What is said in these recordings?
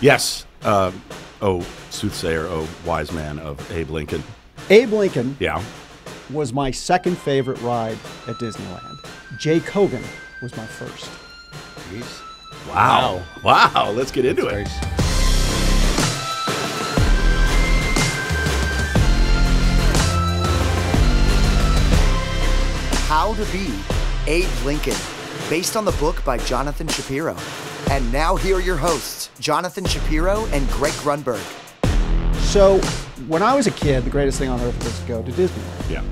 Yes. Uh, oh, soothsayer, oh, wise man of Abe Lincoln. Abe Lincoln Yeah. was my second favorite ride at Disneyland. Jay Kogen was my first. Jeez. Wow. Wow. Let's get into it. How to Be Abe Lincoln, based on the book by Jonathan Shapiro. And now here are your hosts, Jonathan Shapiro and Greg Grunberg. So, when I was a kid, the greatest thing on earth was to go to Disneyland. Yeah.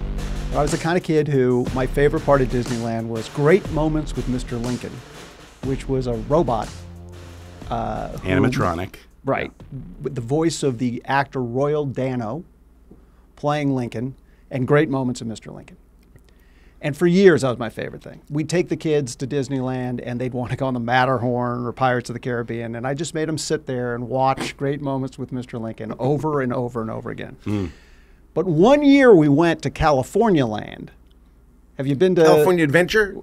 I was the kind of kid who my favorite part of Disneyland was great moments with Mr. Lincoln, which was a robot. Uh, who- Animatronic. Right. With the voice of the actor Royal Dano playing Lincoln, and great moments of Mr. Lincoln. And for years, that was my favorite thing. We'd take the kids to Disneyland and they'd want to go on the Matterhorn or Pirates of the Caribbean. And I just made them sit there and watch great moments with Mr. Lincoln over and over and over again. Hmm. But one year we went to California Land. Have you been to California Adventure.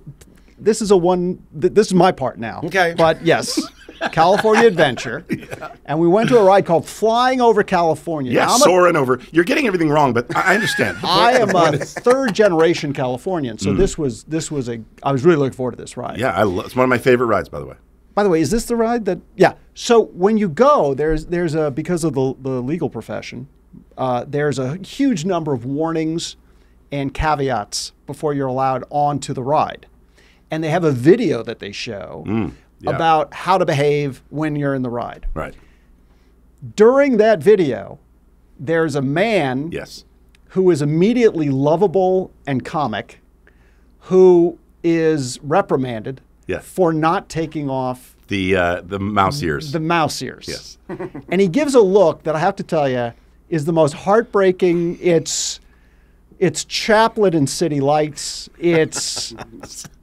this is a one th- this is my part now Okay. but yes california adventure and we went to a ride called flying over california Yeah, I'm a- soaring over. You're getting everything wrong, but I understand. I am a third generation Californian, so this was this was a. I was really looking forward to this ride. yeah, I lo- it's one of my favorite rides, by the way. By the way, is this the ride that? Yeah. So when you go, there's there's a because of the the legal profession, uh, there's a huge number of warnings and caveats before you're allowed onto the ride, and they have a video that they show yeah. about how to behave when you're in the ride. Right. During that video, there's a man Yes. who is immediately lovable and comic, who is reprimanded Yeah. for not taking off The uh, the mouse ears. the mouse ears. Yes. and he gives a look that I have to tell you is the most heartbreaking. It's it's Chaplin and City Lights. It's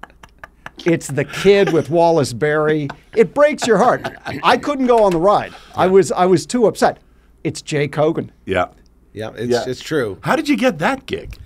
it's the kid with Wallace Beery. It breaks your heart. I couldn't go on the ride. I was I was too upset. It's Jay Kogen. yeah. Yeah, it's, Yeah. it's true. How did you get that gig?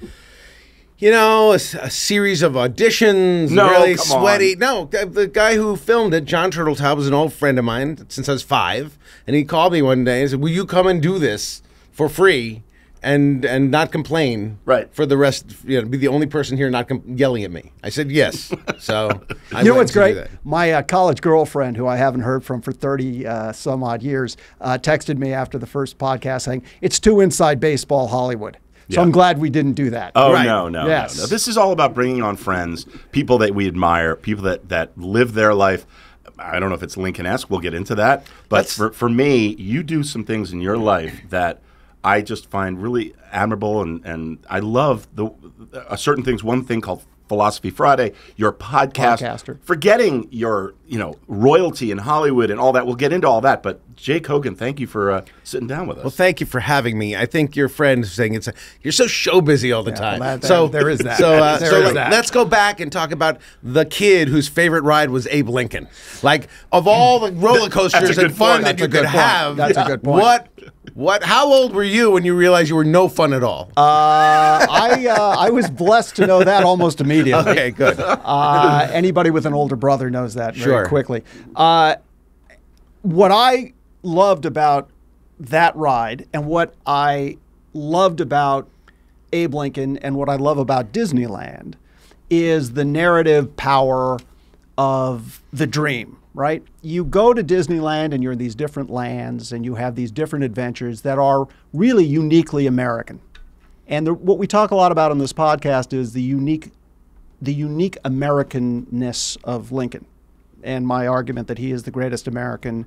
You know, a series of auditions, No, really come sweaty. on. No, the, the guy who filmed it, John Turteltaub, was an old friend of mine since I was five, and he called me one day and said, "Will you come and do this for free?" And and not complain Right. for the rest, you know, be the only person here not com- yelling at me. I said yes. So I you know what's great? My uh, college girlfriend, who I haven't heard from for 30 uh, some odd years, uh, texted me after the first podcast saying, It's too inside baseball Hollywood. So Yeah. I'm glad we didn't do that. Oh Right. no, no, Yes. no, no. This is all about bringing on friends, people that we admire, people that that live their life. I don't know if it's Lincoln-esque. We'll get into that. But Let's- for, for me, you do some things in your life that I just find really admirable, and and I love the uh, certain things. One thing called Philosophy Friday, your podcast, Podcaster. forgetting your you know royalty in Hollywood and all that. We'll get into all that. But Jay Kogen, thank you for uh, sitting down with us. Well, thank you for having me. I think your friend is saying it's a, you're so show busy all the time. well, that- so there is that. So, uh, There so is let- that. let's go back and talk about the kid whose favorite ride was Abe Lincoln. Like of all the roller coasters good and fun point. that That's you a good could point. have, That's a good point. What? What? How old were you when you realized you were no fun at all? Uh, I, uh, I was blessed to know that almost immediately. okay, good. Uh, anybody with an older brother knows that very Sure. quickly. Uh, what I loved about that ride and what I loved about Abe Lincoln and what I love about Disneyland is the narrative power of the dream, right? You go to Disneyland and you're in these different lands and you have these different adventures that are really uniquely American. And the, what we talk a lot about on this podcast is the unique the unique Americanness of Lincoln, and my argument that he is the greatest American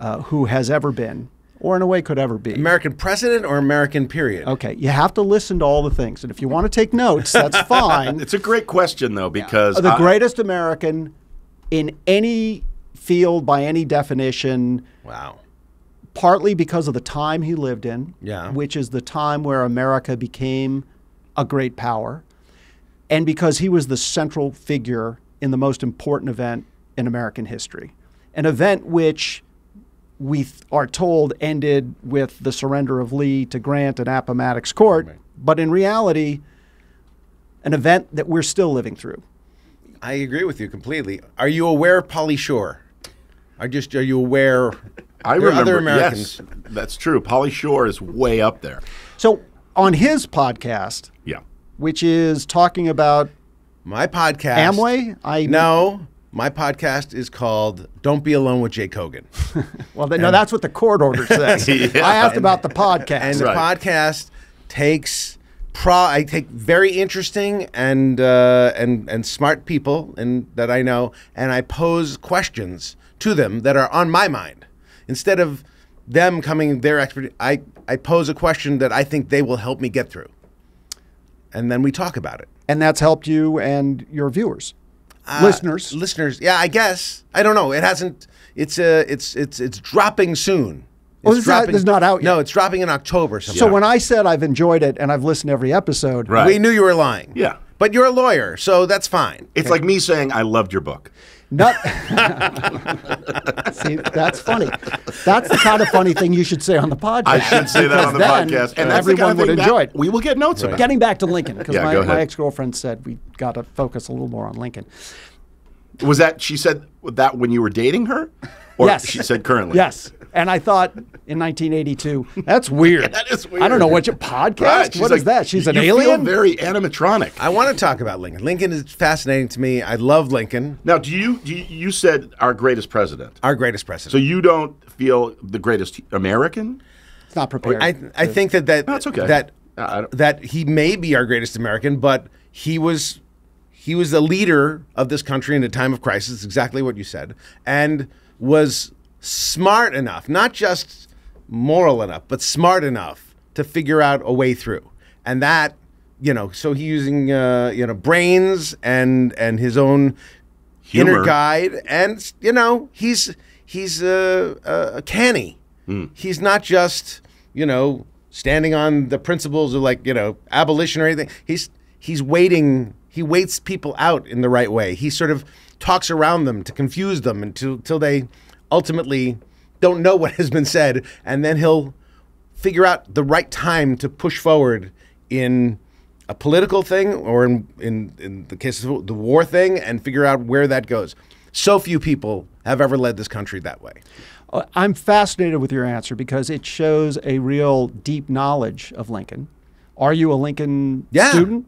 uh, who has ever been, or in a way could ever be. American president or American period? okay, you have to listen to all the things, and if you want to take notes, that's fine. it's a great question though because the I- greatest American in any field by any definition, Wow. partly because of the time he lived in, Yeah. which is the time where America became a great power, and because he was the central figure in the most important event in American history. An event which we th- are told ended with the surrender of Lee to Grant at Appomattox Court, but in reality, an event that we're still living through. I agree with you completely. Are you aware of Pauly Shore? Are just are you aware? I there remember. other Americans. Yes, that's true. Pauly Shore is way up there. So on his podcast, Yeah. which is talking about My podcast. Amway, I No, my podcast is called "Don't Be Alone with Jay Kogen," Well, th- no, that's what the court order says. Yeah. I asked about the podcast. and the Right. podcast takes pro. I take very interesting and uh, and and smart people and that I know, and I pose questions to them that are on my mind instead of them coming their expert. I I pose a question that I think they will help me get through, and then we talk about it. and that's helped you and your viewers, Uh, listeners. listeners. Yeah, I guess. I don't know. It hasn't. It's uh, it's it's it's dropping soon. Oh, It's it's not- it's not out No, it's dropping in October. So sometime. when I said I've enjoyed it and I've listened to every episode, Right. we knew you were lying. Yeah. but you're a lawyer, so that's fine. It's like me saying I loved your book. not. See, that's funny. That's the kind of funny thing you should say on the podcast. I should say that on the then podcast, and everyone kind of would enjoy it. We will get notes about. It. Getting back to Lincoln, because Yeah, my, my ex girlfriend said we got to focus a little more on Lincoln. Was that she said that when you were dating her, or Yes. she said currently? Yes. And I thought in 1982, that's weird. That is weird. I don't know what your podcast. Right, she's What is like, that? She's an you alien. Feel very animatronic. I want to talk about Lincoln. Lincoln is fascinating to me. I love Lincoln, now, do you, do you you said our greatest president? our greatest president. So you don't feel the greatest American? it's not prepared. I I think that that That's okay. that Uh, that he may be our greatest American, but he was he was the leader of this country in a time of crisis. Exactly what you said, and was smart enough, not just moral enough, but smart enough to figure out a way through, and that. You know, so he using uh, you know brains and and his own Humor. inner guide, and you know he's he's a, a, a canny. He's not just you know standing on the principles of like you know abolition or anything. He's he's waiting. He waits people out in the right way. He sort of talks around them to confuse them until until they ultimately don't know what has been said, and then he'll figure out the right time to push forward in a political thing or in, in, in the case of the war thing and figure out where that goes. So few people have ever led this country that way. Uh, I'm fascinated with your answer because it shows a real deep knowledge of Lincoln. Are you a Lincoln Yeah. student?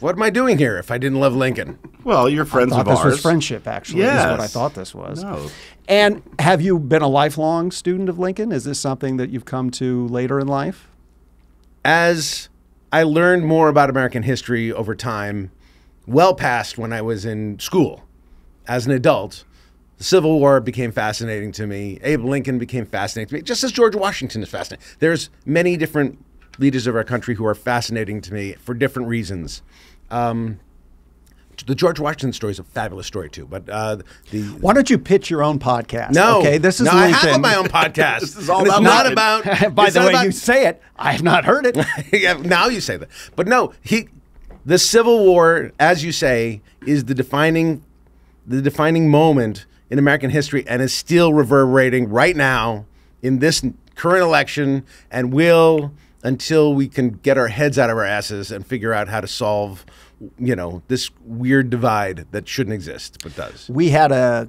What am I doing here if I didn't love Lincoln? Well, you're friends thought of this ours. was friendship, actually. Is what I thought this was. No. And have you been a lifelong student of Lincoln? Is this something that you've come to later in life? As I learned more about American history over time, well past when I was in school, as an adult, the Civil War became fascinating to me. Abe Lincoln became fascinating to me, just as George Washington is fascinating. There's many different leaders of our country who are fascinating to me for different reasons. Um, the George Washington story is a fabulous story too, but uh, the Why don't you pitch your own podcast? no, Okay, this is no, I have my own podcast. This is all And it's about not about. By the way, about- you say it. I have not heard it. yeah, now you say that. But no, he the Civil War, as you say, is the defining the defining moment in American history and is still reverberating right now in this current election and will until we can get our heads out of our asses and figure out how to solve you know this weird divide that shouldn't exist but does. we had a,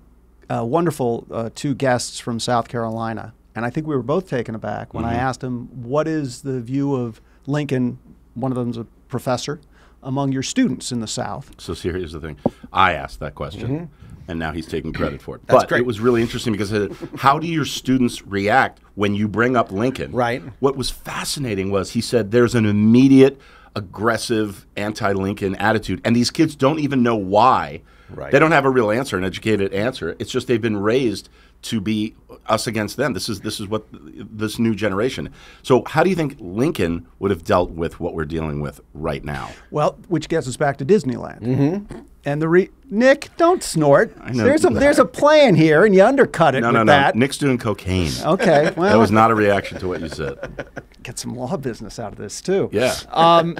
a wonderful uh, two guests from South Carolina, and I think we were both taken aback when I asked them, "What is the view of Lincoln?" One of them's a professor among your students in the South. So see, here's the thing. I asked that question, and now he's taking credit for it. That's but great. it was really interesting because it, how do your students react when you bring up Lincoln? Right. What was fascinating was he said there's an immediate aggressive anti-Lincoln attitude, and these kids don't even know why. Right. They don't have a real answer, an educated answer. It's just they've been raised to be us against them. This is this is what this new generation. So how do you think Lincoln would have dealt with what we're dealing with right now? Well, which gets us back to Disneyland. Mm-hmm. And the re- Nick, don't snort. know. There's a there's a plan here, and you undercut it No, with no, no. that. Nick's doing cocaine. Okay, well, That was not a reaction to what you said. get some law business out of this too. Yeah. Um,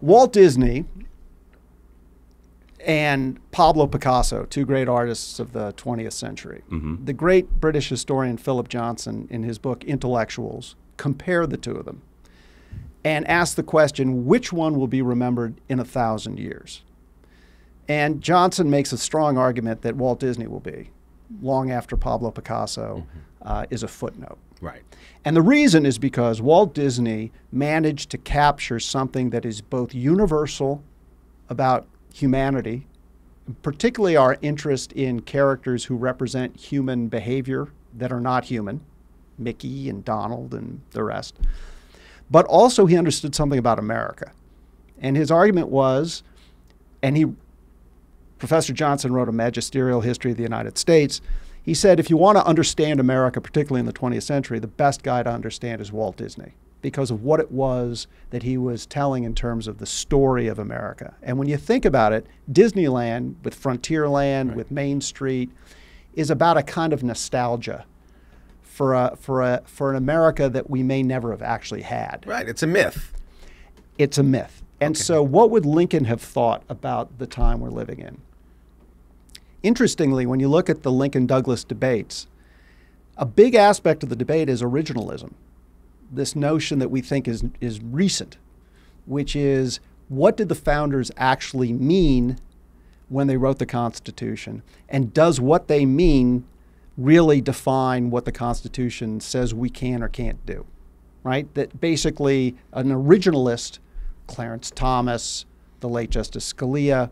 Walt Disney and Pablo Picasso, two great artists of the 20th century. The great British historian Philip Johnson, in his book Intellectuals, compared the two of them and asked the question which one will be remembered in a thousand years? And Johnson makes a strong argument that Walt Disney will be. long after Pablo Picasso, uh, is a footnote. Right. And the reason is because Walt Disney managed to capture something that is both universal about humanity, particularly our interest in characters who represent human behavior that are not human, Mickey and Donald and the rest. But also, he understood something about America. And his argument was, and he, Professor Johnson wrote a magisterial history of the United States. He said, if you want to understand America, particularly in the 20th century, the best guy to understand is Walt Disney because of what it was that he was telling in terms of the story of America. And when you think about it, Disneyland with Frontierland, with Main Street, is about a kind of nostalgia for a, for a for an America that we may never have actually had. Right. It's a myth. It's a myth. And so what would Lincoln have thought about the time we're living in? Interestingly, when you look at the Lincoln Douglas debates, a big aspect of the debate is originalism. This notion that we think is is recent, which is what did the founders actually mean when they wrote the Constitution? And does what they mean really define what the Constitution says we can or can't do? Right? That basically an originalist, Clarence Thomas, the late Justice Scalia,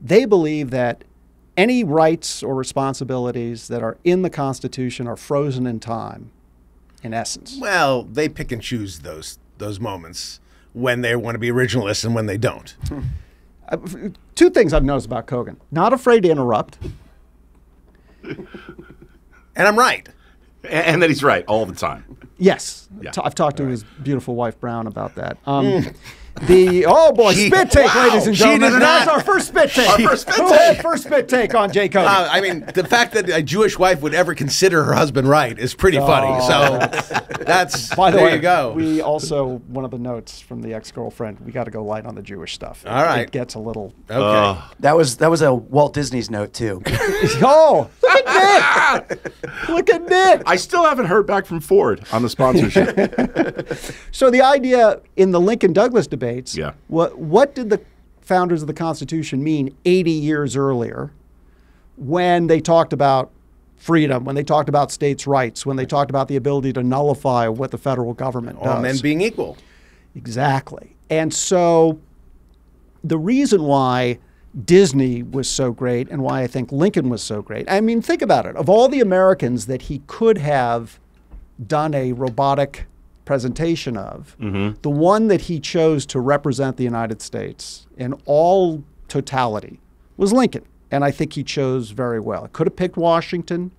they believe that any rights or responsibilities that are in the Constitution are frozen in time, in essence. Well, they pick and choose those those moments when they want to be originalists and when they don't. Uh, Two things I've noticed about Kogen not afraid to interrupt. And I'm right. A- And that he's right all the time. Yes, Yeah. T- I've talked to his beautiful wife Brown about that. Um, the oh boy, She- spit take, wow, ladies and she gentlemen. did That's not- our first spit take. Our first spit take. first spit take on Jay Kogen. Uh, I mean, the fact that a Jewish wife would ever consider her husband right is pretty funny. So that's By the there way, you go. we also one of the notes from the ex-girlfriend. We got to go light on the Jewish stuff. All right. it gets a little. okay. That was that was a Walt Disney's note too. Oh, look at Nick! look at Nick. I still haven't heard back from Ford on the sponsorship. So the idea in the Lincoln Douglas debates, Yeah. what what did the founders of the Constitution mean 80 years earlier when they talked about freedom, when they talked about states' rights, when they talked about the ability to nullify what the federal government All does? men being equal. Exactly. And so the reason why Disney was so great and why I think Lincoln was so great, I mean, think about it. Of all the Americans that he could have done a robotic presentation of, mm-hmm. the one that he chose to represent the United States in all totality was Lincoln. And I think he chose very well. Could have picked Washington,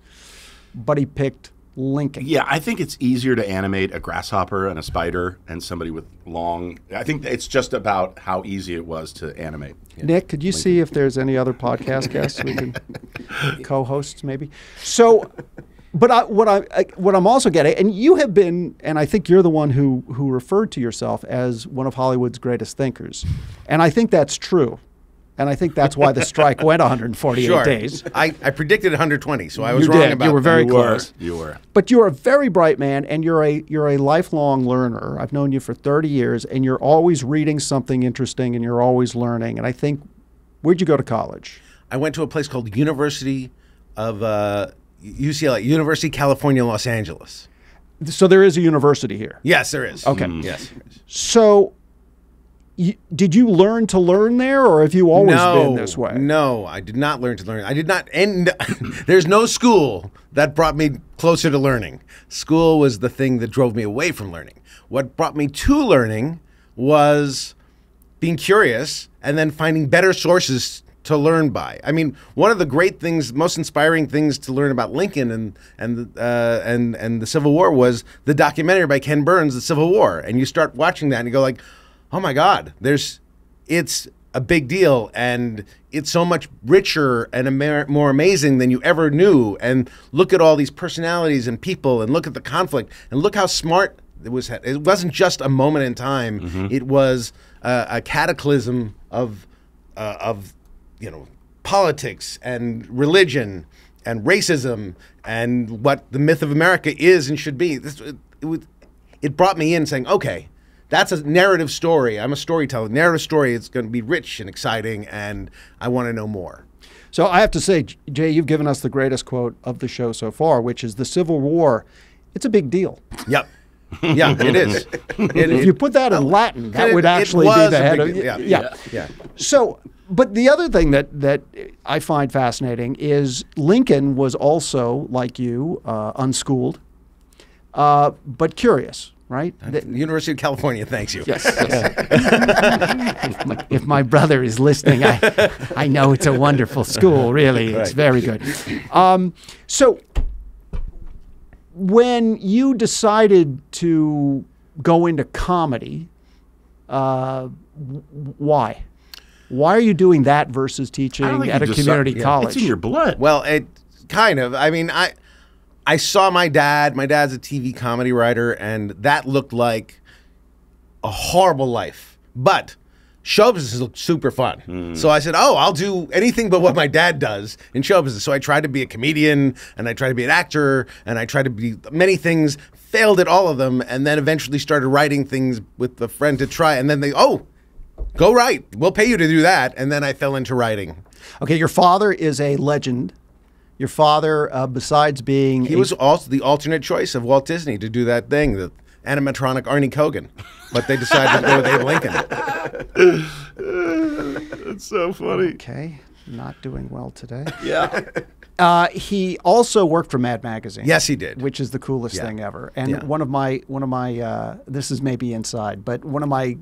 but he picked Lincoln. yeah, I think it's easier to animate a grasshopper and a spider and somebody with long. I think it's just about how easy it was to animate. Nick, could you see if there's any other podcast guests we can co-hosts maybe? So, but I, what I, I what I'm also getting, and you have been, and I think you're the one who who referred to yourself as one of Hollywood's greatest thinkers, and I think that's true, and I think that's why the strike went 148 Sure. days. I, I predicted 120, so I was You wrong did. about You were that. very you were. close. You were. But you're a very bright man, and you're a you're a lifelong learner. I've known you for 30 years, and you're always reading something interesting, and you're always learning. And I think, where'd you go to college? I went to a place called University of uh, UCLA, University of California, Los Angeles. So there is a university here. Yes, there is. Okay. Mm. Yes. So, you, did you learn to learn there, or have you always no, been this way? No, I did not learn to learn. I did not. And there's no school that brought me closer to learning. School was the thing that drove me away from learning. What brought me to learning was being curious and then finding better sources to learn by. I mean, one of the great things, most inspiring things to learn about Lincoln and and uh, and and the Civil War was the documentary by Ken Burns, The Civil War. And you start watching that and you go like, "Oh my God, there's it's a big deal and it's so much richer and amer- more amazing than you ever knew and look at all these personalities and people and look at the conflict and look how smart it was it wasn't just a moment in time it was uh, a cataclysm of uh, of you know politics and religion and racism and what the myth of America is and should be this it, it, it brought me in saying okay that's a narrative story. I'm a storyteller. Narrative story is going to be rich and exciting, and I want to know more. So I have to say, Jay, you've given us the greatest quote of the show so far, which is the Civil War. It's a big deal. Yep. Yeah, it is. It- If you put that in Latin, that it- would actually be the head big of. Yeah. yeah. Yeah. So, but the other thing that that I find fascinating is Lincoln was also like you, uh, unschooled, uh, but curious, right? That- University of California thanks you. Yes. if, my, if my brother is listening, I, I know it's a wonderful school. Really, it's very good. Um, so, when you decided to go into comedy, uh, why? Why are you doing that versus teaching I don't think at you a decide- community yeah, college? It's in your blood. Well, it kind of. I mean, I I saw my dad. My dad's a TV comedy writer, and that looked like a horrible life. But show business looked super fun. So I said, "Oh, I'll do anything but what my dad does in show business." So I tried to be a comedian, and I tried to be an actor, and I tried to be many things. Failed at all of them, and then eventually started writing things with a friend to try. And then they, oh, go write. We'll pay you to do that. And then I fell into writing. okay, your father is a legend. Your father, uh, besides being He a was also the alternate choice of Walt Disney to do that thing, the animatronic Arnie Kogen. But they decided to go with Abe Lincoln. it's so funny. Okay, not doing well today. Yeah. Uh, he also worked for Mad Magazine. Yes, he did. which is the coolest Yeah. thing ever. And Yeah. one of my one of my uh, this is maybe inside, but one of my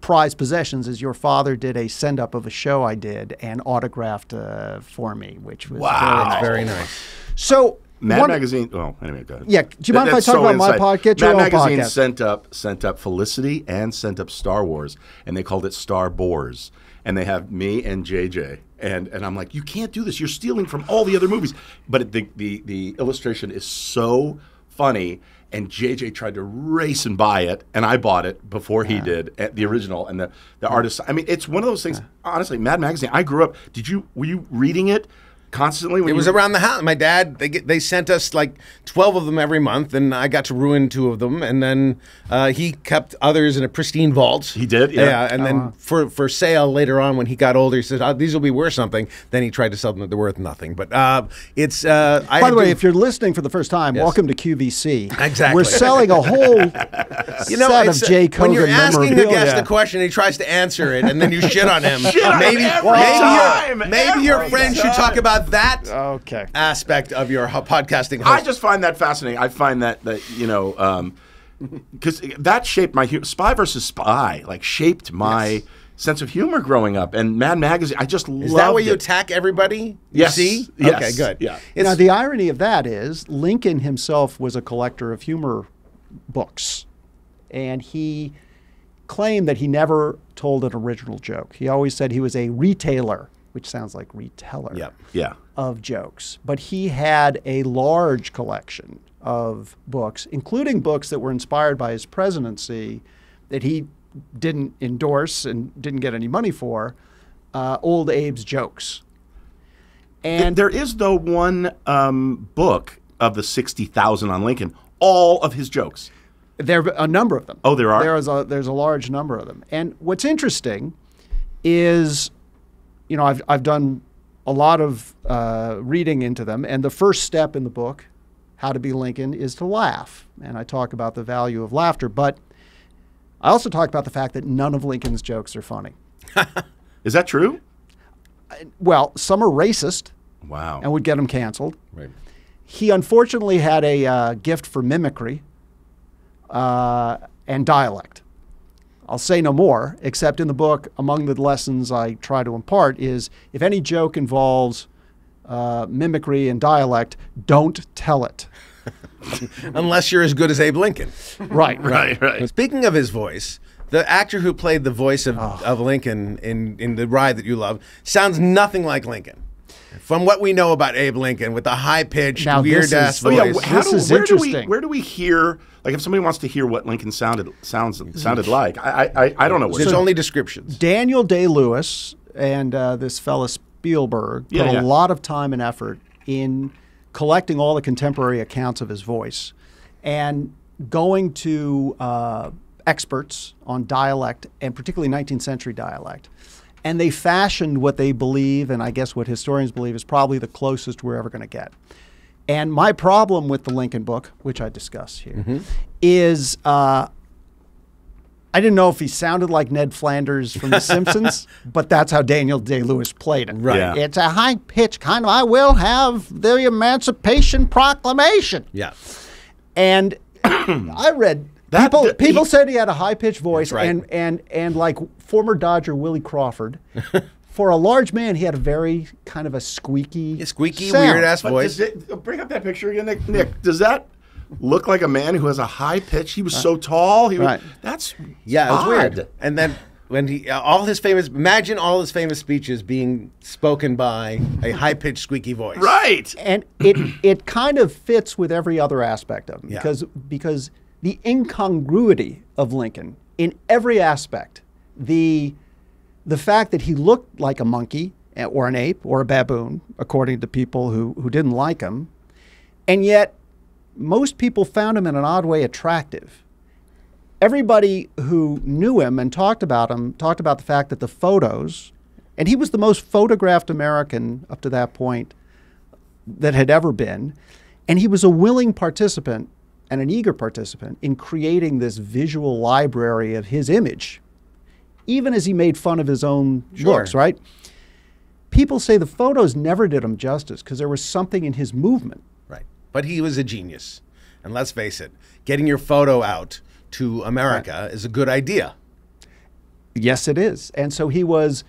prized possessions is your father did a send up of a show I did and autographed uh, for me, which was Wow. very nice. Very nice. So Mad one- Magazine. Oh, anyway, go ahead. Yeah, do you mind if I talk about my podcast, Mad Magazine podcast? sent up sent up Felicity and sent up Star Wars, and they called it Star Boars. And they have me and JJ, and and I'm like, you can't do this. You're stealing from all the other movies. But the the the illustration is so funny. And JJ tried to race and buy it, and I bought it before he did, at the original. And the, the artist, I mean, it's one of those things. Honestly, Mad Magazine. I grew up. Did you were you reading it constantly? When It was were- around the house. My dad, they get, they sent us like twelve of them every month, and I got to ruin two of them. And then uh, he kept others in a pristine vault. He did? Yeah. and then for for sale later on when he got older, he said oh, these will be worth something. Then he tried to sell them; that they're worth nothing. But uh, it's. Uh, By had the way, to- if you're listening for the first time, welcome to QVC. Exactly. We're selling a whole you know, set of it's, uh, Jay Kogen when you're asking a memorabilia. guest a question, he tries to answer it, and then you shit on him. on maybe, him every maybe time, your, maybe your every friend should talk about that Okay. aspect of your ho- podcasting. I just find that fascinating. I find that that you know um, because that shaped my Spy versus Spy like shaped my sense of humor growing up. And Mad Magazine, I just Is loved that where you it. attack everybody? You Yes. see? Yes. Okay, good. Yeah. It's, now, the irony of that is Lincoln himself was a collector of humor books, and he claimed that he never told an original joke. He always said he was a retailer, which sounds like reteller Yep. yeah. of jokes. But he had a large collection of books, including books that were inspired by his presidency that he didn't endorse and didn't get any money for. Uh, old Abe's jokes. And there is though one um, book of the sixty thousand on Lincoln, all of his jokes. There are a number of them. Oh, there are? There is a there's a large number of them. And what's interesting is, you know, I've I've done a lot of uh, reading into them, and the first step in the book, How to Be Lincoln, is to laugh. And I talk about the value of laughter, but I also talk about the fact that none of Lincoln's jokes are funny. Is that true? Well, some are racist Wow. and would get him canceled. Right. He unfortunately had a uh, gift for mimicry uh, and dialect. I'll say no more, except in the book, among the lessons I try to impart is if any joke involves uh, mimicry and dialect, don't tell it. Unless you're as good as Abe Lincoln. Right, right, right. Speaking of his voice, the actor who played the voice of, Oh. of Lincoln in, in the ride that you love sounds nothing like Lincoln. From what we know about Abe Lincoln, with the high pitched, Now, weird ass is- Oh, voice. yeah, how This do, is where Do we, interesting. where do we hear? Like, if somebody wants to hear what Lincoln sounded sounds sounded like, I I, I, I don't know what. There's it- only descriptions. Daniel Day Lewis and uh, this fella Spielberg Yeah, put yeah. a lot of time and effort in collecting all the contemporary accounts of his voice and going to uh, experts on dialect and particularly 19th century dialect and they fashioned what they believe, and I guess what historians believe is probably the closest we're ever going to get. And my problem with the Lincoln book, which I discuss here, is uh, I didn't know if he sounded like Ned Flanders from The Simpsons, but that's how Daniel Day Lewis played it. Right. Yeah. It's a high pitch kind of, I will have the Emancipation Proclamation. Yeah. And I read That- people. that- people he- said he had a high pitched voice, right. and and and like former Dodger Willie Crawford, for a large man, he had a very kind of a squeaky, A squeaky, weird ass voice. does it, bring up that picture again, Nick. Nick, does that look like a man who has a high pitch? He was so tall. He was, That's Yeah, it was weird. And then when he uh, all his famous imagine all his famous speeches being spoken by a high pitched squeaky voice. Right. and it it kind of fits with every other aspect of him Yeah. because because the incongruity of Lincoln in every aspect the the fact that he looked like a monkey or an ape or a baboon according to people who who didn't like him and yet most people found him in an odd way attractive everybody who knew him and talked about him talked about the fact that the photos and he was the most photographed American up to that point that had ever been. And he was a willing participant and an eager participant in creating this visual library of his image, even as he made fun of his own Sure. looks, right? People say the photos never did him justice because there was something in his movement. Right. But he was a genius. And let's face it, getting your photo out to America is a good idea. Yes, it is. And so he was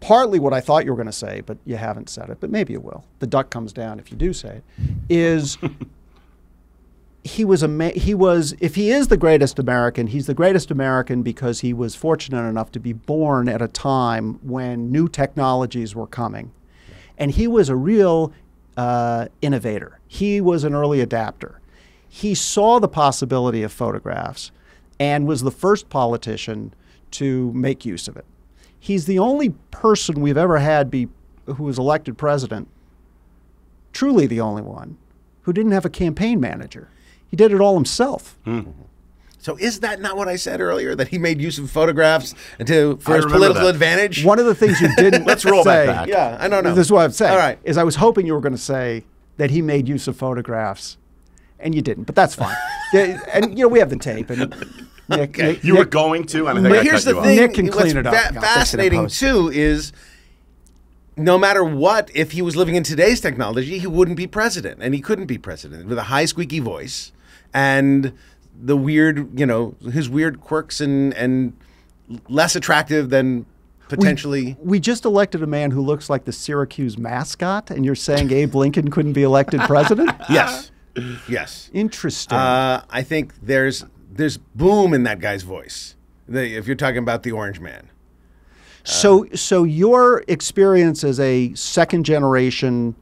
partly what I thought you were going to say, but you haven't said it, but maybe you will. The duck comes down if you do say it. Is he was a ma- he was if he is the greatest American, he's the greatest American because he was fortunate enough to be born at a time when new technologies were coming, and he was a real uh, innovator. He was an early adapter. He saw the possibility of photographs, and was the first politician to make use of it. He's the only person we've ever had be who was elected president truly the only one who didn't have a campaign manager. He did it all himself. Hmm. So is that not what I said earlier? That he made use of photographs to, for I his political that. advantage? One of the things you didn't Let's roll that say, back. Yeah, I don't know. This is what I'm saying. All right. Is I was hoping you were going to say that he made use of photographs, and you didn't. But that's fine. And you know we have the tape. And Nick, Nick- You were going to, and I think I But here's cut the you thing. off. Nick can what's clean it up. fa- I'll fix it in fascinating too is no matter what, if he was living in today's technology, he wouldn't be president, and he couldn't be president with a high squeaky voice and the weird, you know, his weird quirks and and less attractive than potentially. We just elected a man who looks like the Syracuse mascot, and you're saying Abe Lincoln couldn't be elected president? yes, yes. Interesting. Uh, I think there's there's boom in that guy's voice. The, if you're talking about the Orange Man. so, so your experience as a second generation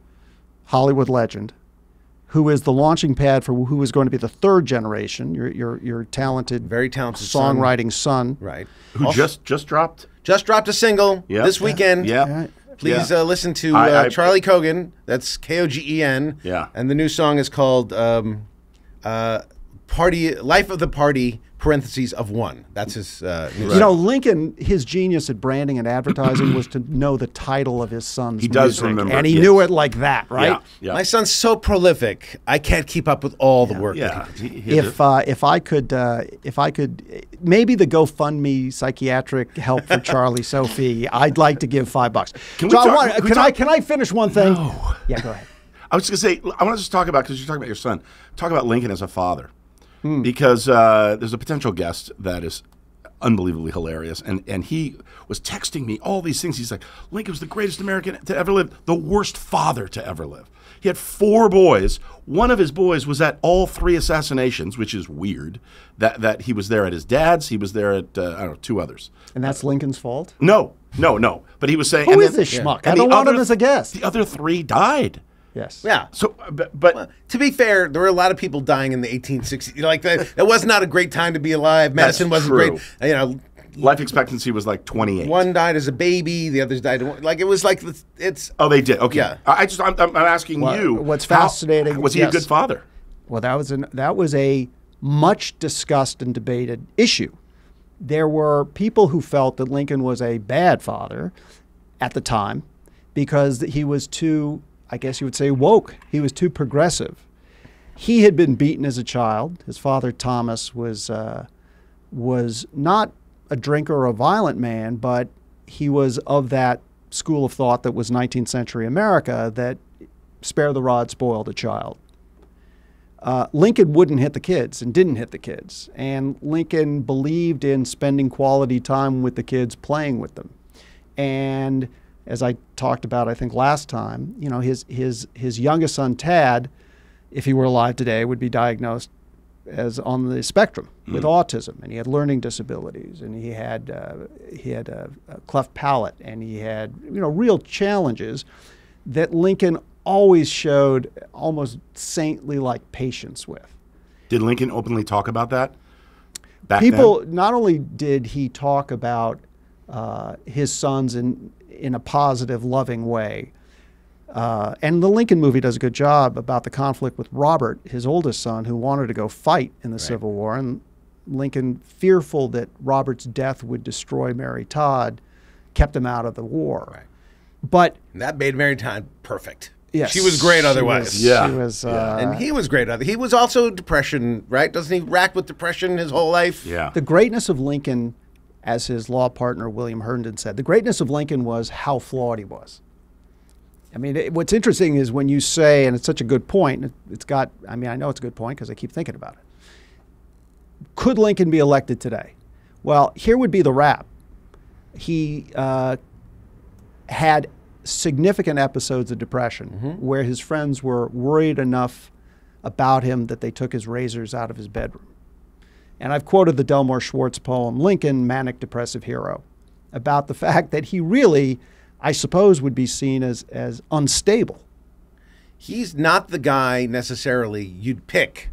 Hollywood legend, who is the launching pad for who is going to be the third generation, your your your talented, Very talented songwriting son. Right. Who Also- just just dropped? just dropped a single Yep. this weekend. Yeah. Right. Please Yeah. uh, listen to I- uh, I- Charlie Kogen. That's K O G E N. Yeah. And the new song is called um, uh, "Party Life of the Party." Parentheses of one. That's his. Uh, new You know, Lincoln, his genius at branding and advertising was to know the title of his son's He does music, remember and he yes. knew it like that, right? Yeah. Yeah. My son's so prolific. I can't keep up with all the work. yeah. if uh, if I could uh, if I could maybe the GoFundMe psychiatric help for Charlie Sophie, I'd like to give five bucks. Can we So I talk- want- can we can I can I finish one thing? no. Yeah, go ahead. I was going to say, I want to just talk about, because you're talking about your son, talk about Lincoln as a father. Hmm. Because uh, there's a potential guest that is unbelievably hilarious. And, and he was texting me all these things. He's like, Lincoln was the greatest American to ever live, the worst father to ever live. He had four boys. One of his boys was at all three assassinations, which is weird. That, that he was there at his dad's, he was there at, uh, I don't know, two others. And that's Lincoln's fault. No, no, no. But he was saying. Who and is then- this schmuck? I don't the want him as a guest. The other three died. Yes. Yeah. So, uh, but, but To be fair, there were a lot of people dying in the 1860s. Like that, it was not a great time to be alive. Medicine wasn't true. great. You know, life expectancy was like 28. one died as a baby, the others died. Like it was like the- it's. Oh, they did. Okay. Yeah. I I just I'm, I'm asking Well, you. what's how- fascinating- Was he yes. a good father? Well, that was an that was a much discussed and debated issue there were people who felt that Lincoln was a bad father at the time because he was too, I guess you would say, woke. He was too progressive. He had been beaten as a child. His father, Thomas, was, uh, was not a drinker or a violent man, but he was of that school of thought that was 19th century America that spare the rod, spoil the child. Uh, Lincoln wouldn't hit the kids and didn't hit the kids. And Lincoln believed in spending quality time with the kids, playing with them. And as I talked about, I think last time, you know, his, his, his youngest son, Tad, if he were alive today, would be diagnosed as on the spectrum mm. with autism, and he had learning disabilities, and he had uh, he had a, a, cleft palate, and he had you know real challenges that Lincoln always showed almost saintly like patience with. Did Lincoln openly talk about that? Back People then? not only did he talk about uh, his sons in in a positive, loving way. Uh, and the Lincoln movie does a good job about the conflict with Robert, his oldest son, who wanted to go fight in the right. Civil War. And Lincoln, fearful that Robert's death would destroy Mary Todd, kept him out of the war. Right. But and that made Mary Todd perfect. Yes, she was great. Otherwise, was, yeah, she was, uh, and he was great. He was also depression, right? Doesn't he rack with depression his whole life? Yeah. The greatness of Lincoln, as his law partner William Herndon said, the greatness of Lincoln was how flawed he was. I mean, it, what's interesting is when you say, and it's such a good point. It, it's got. I mean, I know it's a good point because I keep thinking about it. Could Lincoln be elected today? Well, here would be the wrap. He uh, had significant episodes of depression mm-hmm. where his friends were worried enough about him that they took his razors out of his bedroom. And I've quoted the Delmore Schwartz poem, Lincoln, Manic Depressive Hero, about the fact that he really, I suppose, would be seen as, as unstable. He's not the guy necessarily you'd pick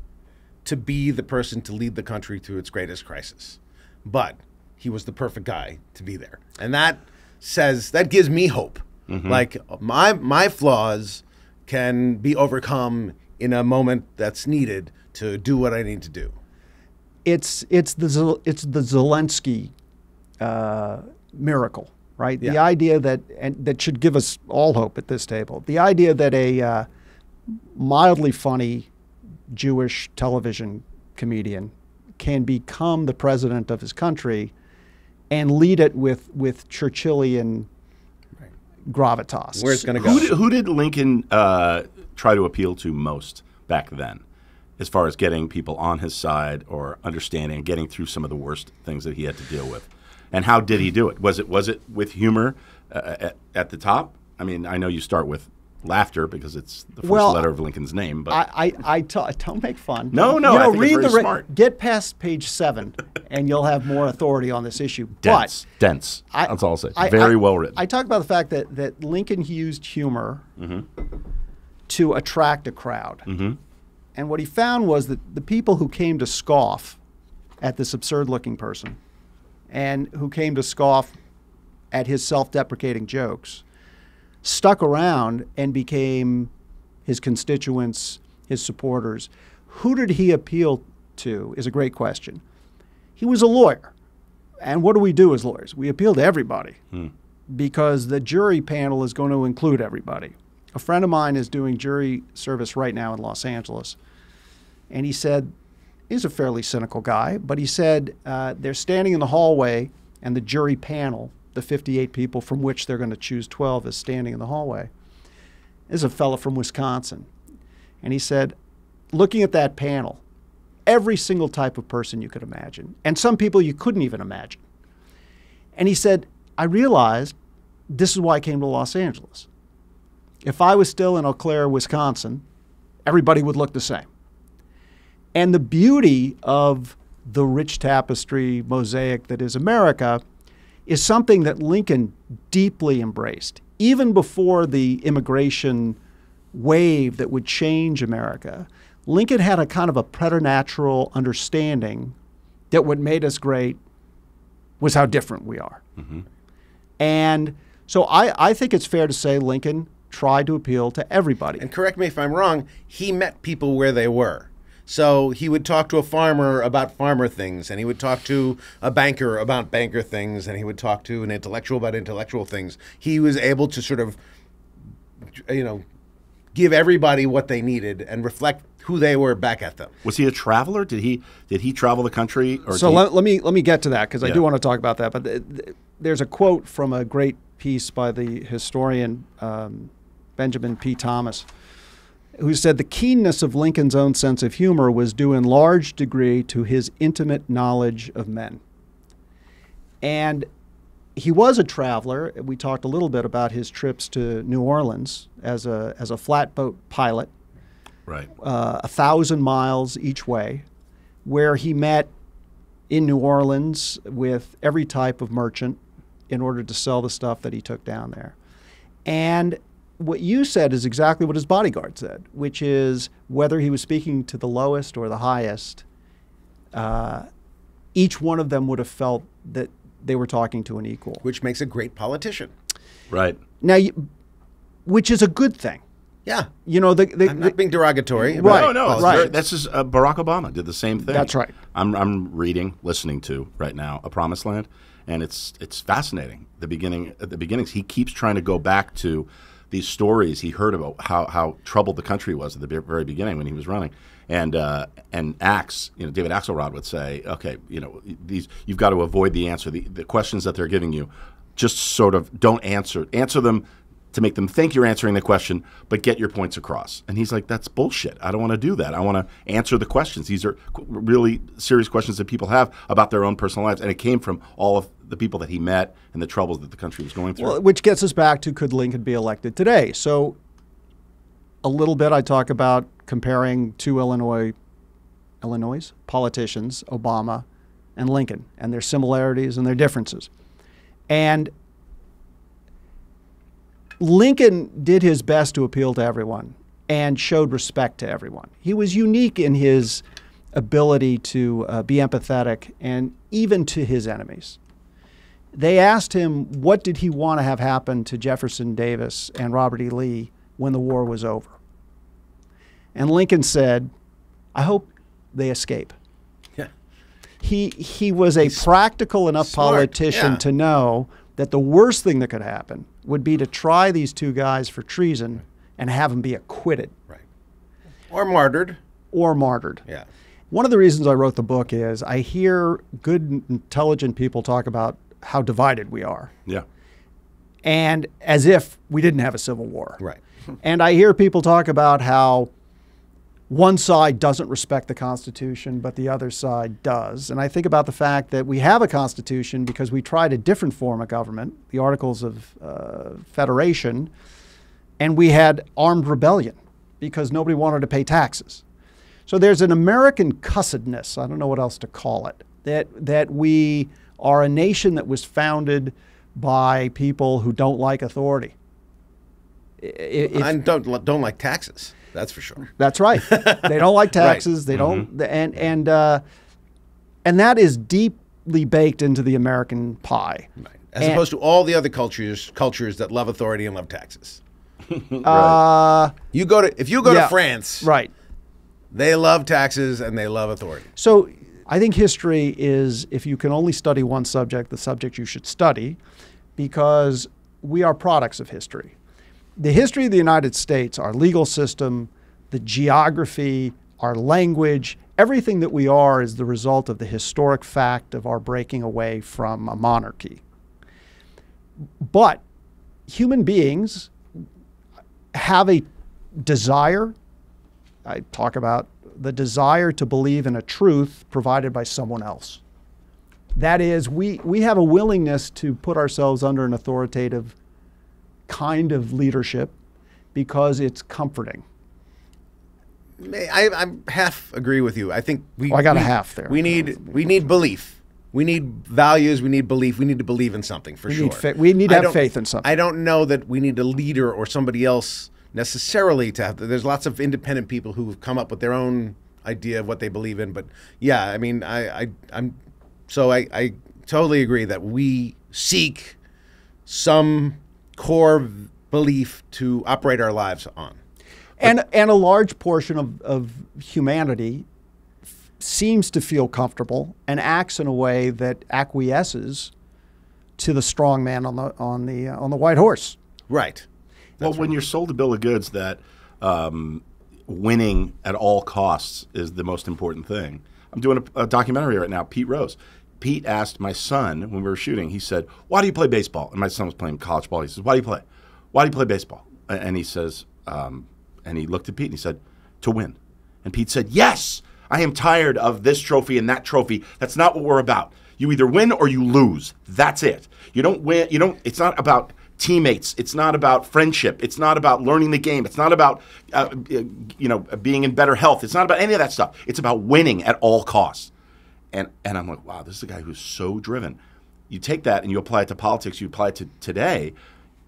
to be the person to lead the country through its greatest crisis. But he was the perfect guy to be there. And that says, that gives me hope Mm-hmm. Like my my flaws can be overcome in a moment that's needed to do what I need to do. It's it's the it's the Zelensky uh, miracle, right? Yeah. The idea that and that should give us all hope at this table. The idea that a uh, mildly funny Jewish television comedian can become the president of his country and lead it with with Churchillian gravitas. Where it's going to go. Who did, who did Lincoln uh, try to appeal to most back then, as far as getting people on his side or understanding, getting through some of the worst things that he had to deal with? And how did he do it? Was it was it with humor uh, at, at the top? I mean, I know you start with laughter because it's the first well, letter of Lincoln's name. But I, I, I t- don't make fun. No, no. You know, read the get past page seven, and you'll have more authority on this issue. Dense, but dense. I, That's all I'll say. I, Very well written. I talk about the fact that that Lincoln used humor mm-hmm. to attract a crowd, mm-hmm. And what he found was that the people who came to scoff at this absurd-looking person, and who came to scoff at his self-deprecating jokes stuck around and became his constituents, his supporters. Who did he appeal to is a great question. He was a lawyer. And what do we do as lawyers? We appeal to everybody hmm. because the jury panel is going to include everybody. A friend of mine is doing jury service right now in Los Angeles. And he said, he's a fairly cynical guy, but he said uh, they're standing in the hallway and the jury panel the 58 people from which they're going to choose 12 is standing in the hallway. There's a fellow from Wisconsin. And he said, looking at that panel, every single type of person you could imagine, and some people you couldn't even imagine. And he said, I realized this is why I came to Los Angeles. If I was still in Eau Claire, Wisconsin, everybody would look the same. And the beauty of the rich tapestry mosaic that is America is something that Lincoln deeply embraced. Even before the immigration wave that would change America, Lincoln had a kind of a preternatural understanding that what made us great was how different we are. Mm-hmm. And so I, I think it's fair to say Lincoln tried to appeal to everybody. And correct me if I'm wrong, he met people where they were. So he would talk to a farmer about farmer things, and he would talk to a banker about banker things, and he would talk to an intellectual about intellectual things. He was able to sort of, you know, give everybody what they needed and reflect who they were back at them. Was he a traveler? Did he did he travel the country? Or So did he- let, let me let me get to that because I do want to talk about that. But th- th- there's a quote from a great piece by the historian um, Benjamin P. Thomas, who said the keenness of Lincoln's own sense of humor was due in large degree to his intimate knowledge of men. And he was a traveler. We talked a little bit about his trips to New Orleans as a as a flatboat pilot right. uh, a thousand miles each way, where he met in New Orleans with every type of merchant in order to sell the stuff that he took down there. And what you said is exactly what his bodyguard said, which is whether he was speaking to the lowest or the highest, uh, each one of them would have felt that they were talking to an equal. which makes a great politician. Right. Now, you, which is a good thing. Yeah. You know, the, the, I'm not being derogatory. Right, No, no, it's right. very- That's just, uh, Barack Obama did the same thing. That's right. I'm, I'm reading, listening to right now, A Promised Land, and it's it's fascinating. The beginning, at the beginnings, he keeps trying to go back to these stories he heard about how, how troubled the country was at the very beginning when he was running, and uh, and Axe, you know, David Axelrod would say, okay, you know, these you've got to avoid the answer, the, the questions that they're giving you, just sort of don't answer, answer them to make them think you're answering the question, but get your points across. And he's like, that's bullshit. I don't want to do that. I want to answer the questions. These are really serious questions that people have about their own personal lives. And it came from all of the people that he met and the troubles that the country was going through. Well, which gets us back to could Lincoln be elected today? So, a little bit I talk about comparing two Illinois, Illinois politicians, Obama and Lincoln, and their similarities and their differences. And Lincoln did his best to appeal to everyone and showed respect to everyone. He was unique in his ability to uh, be empathetic and even to his enemies they asked him what did he want to have happen to Jefferson Davis and Robert E. Lee when the war was over. And Lincoln said, "I hope they escape." Yeah. He he was a practical enough smart, politician yeah. to know that the worst thing that could happen would be to try these two guys for treason and have them be acquitted Right. Or martyred. or martyred. Yeah. One of the reasons I wrote the book is I hear good, intelligent people talk about how divided we are. yeah. and as if we didn't have a civil war. Right. And I hear people talk about how one side doesn't respect the Constitution, but the other side does. And I think about the fact that we have a Constitution because we tried a different form of government, the Articles of uh, Federation, and we had armed rebellion because nobody wanted to pay taxes. So there's an American cussedness, I don't know what else to call it, that, that we are a nation that was founded by people who don't like authority. If- and don't don't like taxes. That's for sure. that's right. they don't like taxes. They don't, and and uh, and that is deeply baked into the American pie. As And- opposed to all the other cultures cultures that love authority and love taxes. Uh, You go to if you go yeah, to France, right? they love taxes and they love authority. So I think history is, if you can only study one subject, the subject you should study, because we are products of history. The history of the United States, our legal system, the geography, our language, everything that we are is the result of the historic fact of our breaking away from a monarchy. But human beings have a desire I talk about the desire to believe in a truth provided by someone else. That is, we, we have a willingness to put ourselves under an authoritative kind of leadership because it's comforting. I, I half agree with you. I think we. Well, I got a half there. We need we need belief. We need values. We need belief. We need to believe in something for We sure. need fa- we need to I have faith in something. I don't know that we need a leader or somebody else necessarily to have. There's lots of independent people who have come up with their own idea of what they believe in. But yeah, I mean, I, I I'm so I, I totally agree that we seek some core belief to operate our lives on. and, and a large portion of, of humanity seems to feel comfortable and acts in a way that acquiesces to the strong man on the on the uh, on the white horse. Right. well, when you're sold a bill of goods that um, winning at all costs is the most important thing. I'm doing a, a documentary right now. Pete Rose. Pete asked my son when we were shooting. He said, "Why do you play baseball?" And my son was playing college ball. He says, "Why do you play? Why do you play baseball?" And he says, um, and he looked at Pete and he said, "To win." And Pete said, "Yes, I am tired of this trophy and that trophy. That's not what we're about. You either win or you lose. That's it. You don't win. You don't. It's not about." teammates. It's not about friendship. It's not about learning the game. It's not about uh, you know being in better health. It's not about any of that stuff. It's about winning at all costs. And and I'm like, wow, this is a guy who's so driven. You take that and you apply it to politics. You apply it to today.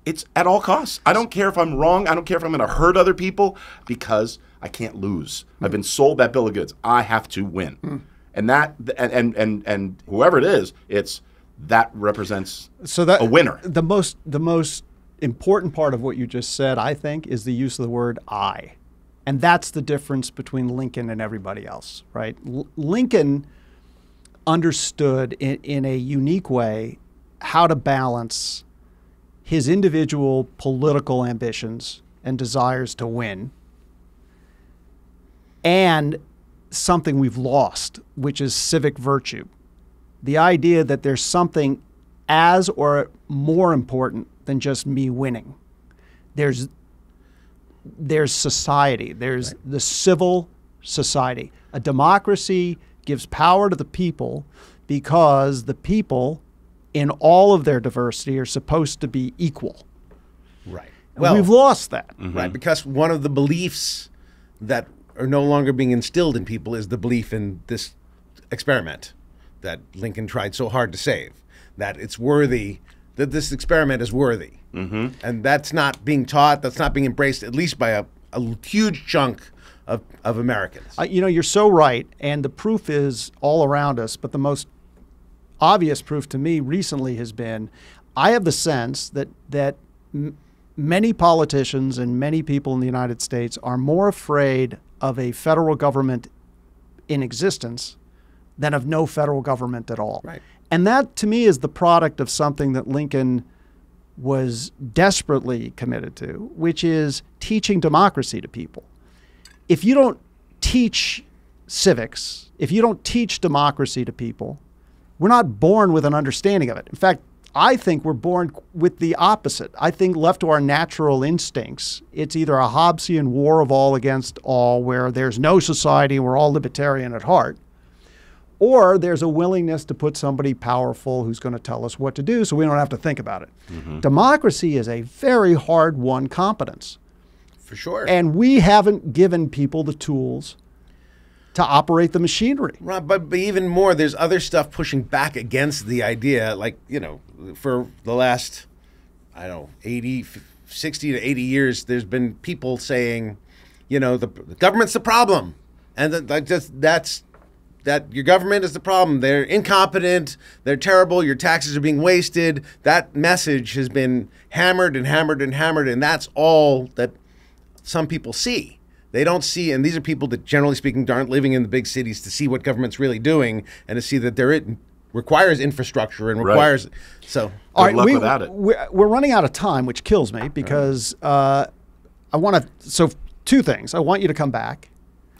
It's at all costs. I don't care if I'm wrong. I don't care if I'm going to hurt other people because I can't lose. I've been sold that bill of goods. I have to win. Hmm. And that and, and and and whoever it is, it's that represents So that a winner. The most the most important part of what you just said, I think, is the use of the word "I," and that's the difference between Lincoln and everybody else, right? L- Lincoln understood in, in a unique way how to balance his individual political ambitions and desires to win and something we've lost, which is civic virtue. The idea that there's something as or more important than just me winning. There's there's society. There's the civil society. A democracy gives power to the people because the people in all of their diversity are supposed to be equal. Right. And we've lost that. Right, because one of the beliefs that are no longer being instilled in people is the belief in this experiment that Lincoln tried so hard to save. That it's worthy, that this experiment is worthy. Mm-hmm. And that's not being taught, that's not being embraced, at least by a, a huge chunk of, of Americans. Uh, you know, you're so right, and the proof is all around us. But the most obvious proof to me recently has been, I have the sense that that m- many politicians and many people in the United States are more afraid of a federal government in existence than of no federal government at all. Right. And that, to me, is the product of something that Lincoln was desperately committed to, which is teaching democracy to people if you don't teach civics, if you don't teach democracy to people, we're not born with an understanding of it. In fact, I think we're born with the opposite. I think left to our natural instincts, it's either a Hobbesian war of all against all, where there's no society, we're all libertarian at heart, or there's a willingness to put somebody powerful who's going to tell us what to do so we don't have to think about it. Mm-hmm. Democracy is a very hard won competence. For sure. And we haven't given people the tools to operate the machinery. Right, but, but even more, there's other stuff pushing back against the idea. Like, you know, for the last, I don't know, 80, 60 to 80 years, there's been people saying, you know, the, the government's the problem. And that, like, just, that's, that your government is the problem. They're incompetent. They're terrible. Your taxes are being wasted. That message has been hammered and hammered and hammered. And that's all that some people see. They don't see, and these are people that, generally speaking, aren't living in the big cities to see what government's really doing and to see that there it requires infrastructure and Right. requires. So, All right, luck we, without it. We're, we're running out of time, which kills me because uh, I want to. So, two things. I want you to come back.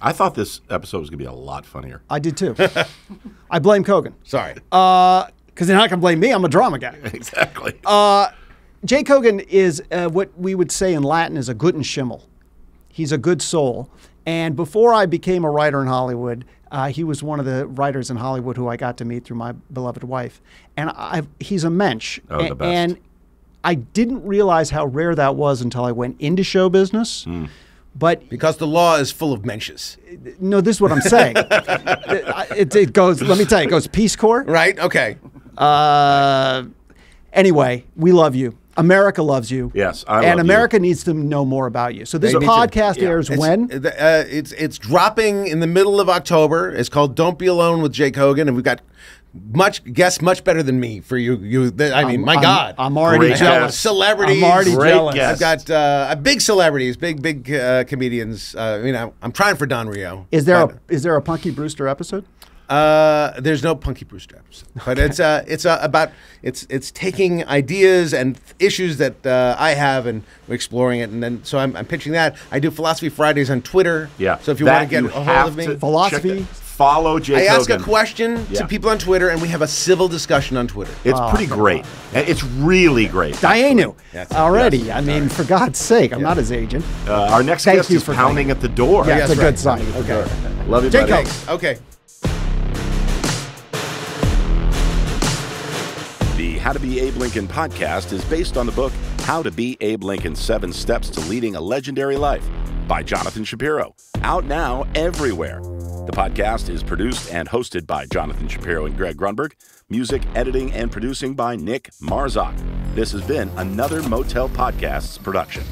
I thought this episode was going to be a lot funnier. I did too. I blame Kogen sorry. because they're not going to blame me. I'm a drama guy. exactly. Jay Kogen is uh, what we would say in Latin is a guten Schimmel. He's a good soul. And before I became a writer in Hollywood, uh, he was one of the writers in Hollywood who I got to meet through my beloved wife. And I've, he's a mensch. Oh, the best. And I didn't realize how rare that was until I went into show business. Hmm. But because the law is full of mensches. no, this is what I'm saying. it, it, it goes, let me tell you, it goes Peace Corps. Right? Okay. Uh, anyway, we love you. America loves you. Yes, I and love you. America needs to know more about you. So this They podcast Yeah. airs It's, when? Uh, it's it's dropping in the middle of October. It's called "Don't Be Alone" with Jay Kogen, and we've got much guess much better than me for you. You, I mean, my I'm- God, I'm already Great jealous. celebrities. I'm already Great jealous. I've got uh, big celebrities, big big uh, comedians. Uh, you know, I'm trying for Don Rio. Is there but, a is there a Punky Brewster episode? Uh, there's no Punky Brewster episode, but it's uh, it's uh, about it's it's taking ideas and issues that uh, I have and we're exploring it, and then so I'm, I'm pitching that. I do Philosophy Fridays on Twitter. Yeah. So if you want to get a hold of me, Philosophy. Follow Jay I ask a question Yeah. to people on Twitter, and we have a civil discussion on Twitter. It's pretty great. And It's really great. Dianu already. Yes. I mean, for God's sake, I'm not his agent. Uh, our next Thank guest is for pounding at the door. Yeah, yes, it's a right. good sign. Okay. Love you, Jay buddy. Kogen. Okay. How to Be Abe Lincoln podcast is based on the book How to Be Abe Lincoln Seven Steps to Leading a Legendary Life by Jonathan Shapiro. Out now everywhere. The podcast is produced and hosted by Jonathan Shapiro and Greg Grunberg. Music, editing, and producing by Nick Marzak. This has been another Motel Podcasts production.